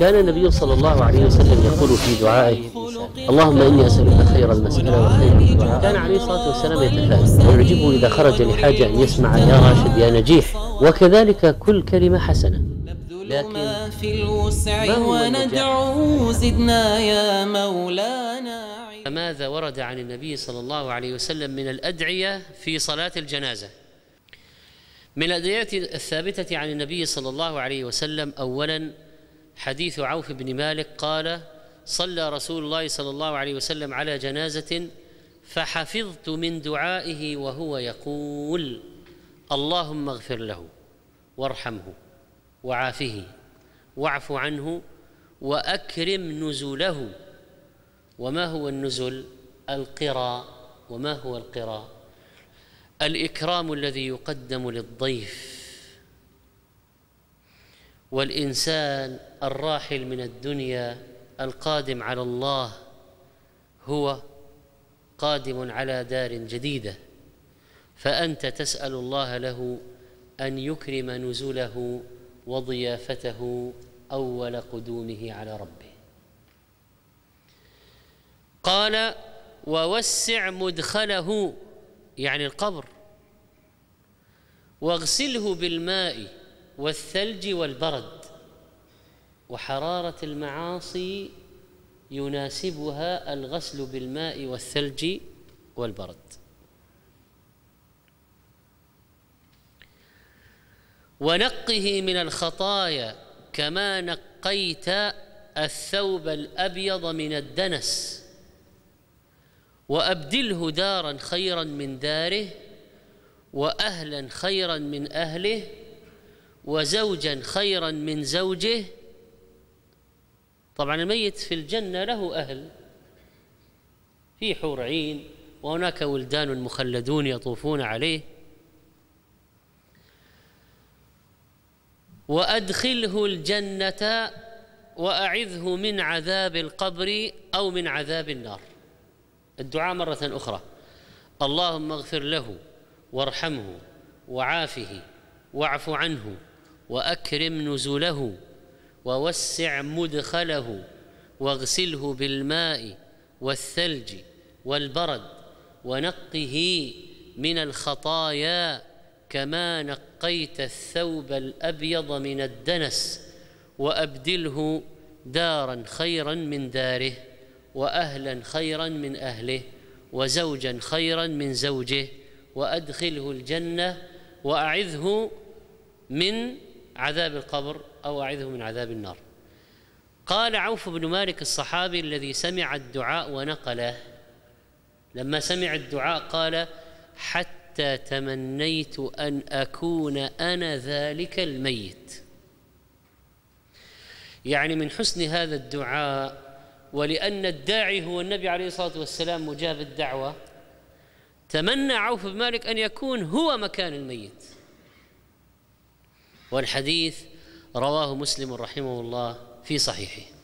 كان النبي صلى الله عليه وسلم يقول في دعائه اللهم إني أسألك خير المسألة وخير الدعاء. كان عليه الصلاة والسلام يتفائل ويعجبه إذا خرج لحاجة أن يسمع يا راشد يا نجيح. وكذلك كل كلمة حسنة. لكن ما في الوسع وندعو زدنا يا مولانا ماذا ورد عن النبي صلى الله عليه وسلم من الأدعية في صلاة الجنازة؟ من الأدعية الثابتة عن النبي صلى الله عليه وسلم أولا حديث عوف بن مالك قال صلى رسول الله صلى الله عليه وسلم على جنازة فحفظت من دعائه وهو يقول اللهم اغفر له وارحمه وعافه واعف عنه وأكرم نزله. وما هو النزل؟ القراء. وما هو القراء؟ الإكرام الذي يقدم للضيف. والإنسان الراحل من الدنيا القادم على الله هو قادم على دار جديدة فأنت تسأل الله له أن يكرم نزله وضيافته أول قدومه على ربه. قال ووسع مدخله يعني القبر واغسله بالماء والثلج والبرد وحرارة المعاصي يناسبها الغسل بالماء والثلج والبرد. ونقه من الخطايا كما نقيت الثوب الأبيض من الدنس وأبدله دارا خيرا من داره واهلا خيرا من أهله وزوجا خيرا من زوجه. طبعا الميت في الجنة له أهل في حور عين وهناك ولدان مخلدون يطوفون عليه. وأدخله الجنة وأعذه من عذاب القبر أو من عذاب النار. الدعاء مرة أخرى. اللهم اغفر له وارحمه وعافه واعف عنه وأكرم نزله ووسع مدخله واغسله بالماء والثلج والبرد ونقه من الخطايا كما نقيت الثوب الأبيض من الدنس وأبدله دارا خيرا من داره وأهلا خيرا من أهله وزوجا خيرا من زوجه وأدخله الجنة وأعذه من عذاب القبر أو أعذه من عذاب النار. قال عوف بن مالك الصحابي الذي سمع الدعاء ونقله. لما سمع الدعاء قال حتى تمنيت أن أكون أنا ذلك الميت. يعني من حسن هذا الدعاء ولأن الداعي هو النبي عليه الصلاة والسلام مجاب الدعوة تمنى عوف بن مالك أن يكون هو مكان الميت. والحديث رواه مسلم رحمه الله في صحيحه.